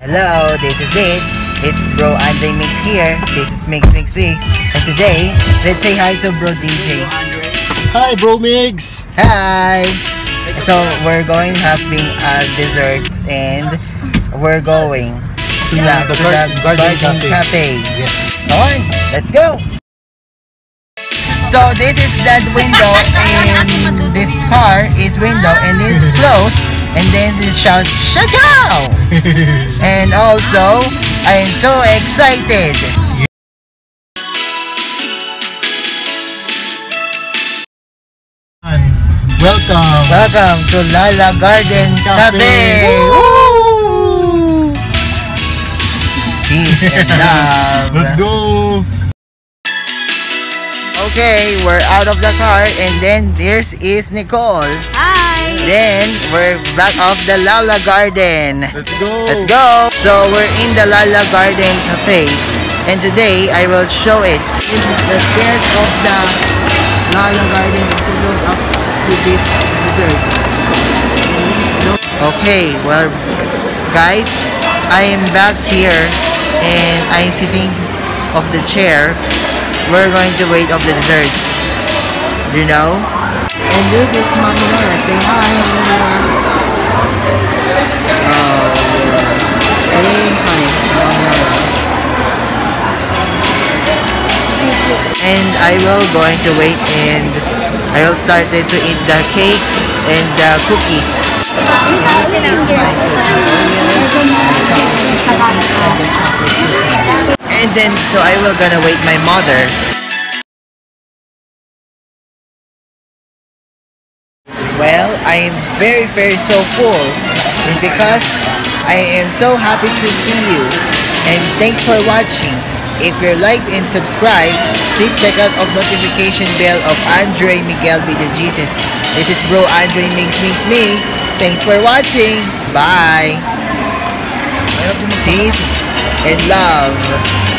Hello, this is it. It's Bro Andrei Migs here. This is Migs Migs Migs. And today, let's say hi to Bro DJ. Hi, Bro Migs. Hi! So, we're going having uh, desserts and we're going to the, the to Gar- the Garden Garden Cafe. Cafe. Yes. Come on, let's go! So this is that window and this car is window and it's closed and then they shout shut up and also I am so excited welcome! welcome to Lala Garden Cafe, Cafe. Woo! peace and love Let's go! okay we're out of the car and then there's is Nicole Hi! Then we're back of the Lala Garden Let's go! Let's go! So we're in the Lala Garden Cafe and today I will show it. This is the stairs of the Lala Garden to go up to this dessert. Okay, well guys, I am back here and I'm sitting of the chair. We're going to wait of the desserts. You know? And this is Mami Nora. Say hi, Mami Nora. Oh, yeah. Hey, hi, Mami Nora. And I will going to wait and I will started to eat the cake and the cookies. And then so I will gonna wait my mother. Well, I am very very so full because I am so happy to see you and thanks for watching. If you like and subscribe, please check out of notification bell of Andrei Miguel De Jesus. This is bro Andrei Migs Migs Migs. Thanks for watching. Bye. Peace and love.